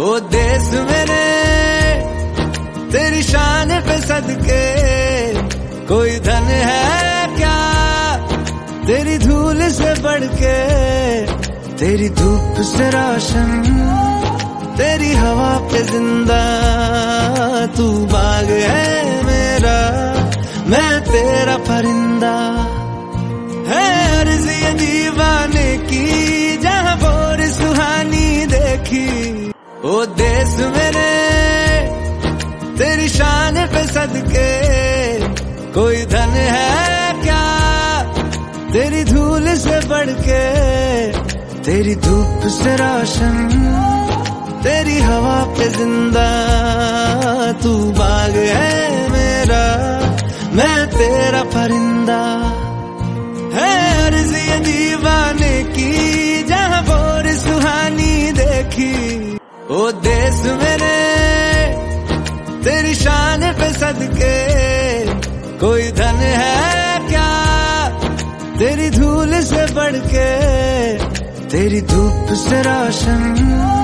ओ देश मेरे, तेरी शान पे सदके, कोई धन है क्या? तेरी धूल से बढ़ के तेरी धूप से रोशन, तेरी हवा पे ज़िंदा, तू बाग है मेरा, मैं तेरा परिंदा। ओ देश मेरे, तेरी शान पे सदके, कोई धन है क्या? तेरी धूल से बढ़ के तेरी धूप से रोशन, तेरी हवा पे ज़िंदा, तू बाग है मेरा, मैं तेरा परिंदा। है अर्ज़ ये ओ देश मेरे, तेरी शान पे सदके, कोई धन है क्या? तेरी धूल से बढ़ के तेरी धूप से रोशन।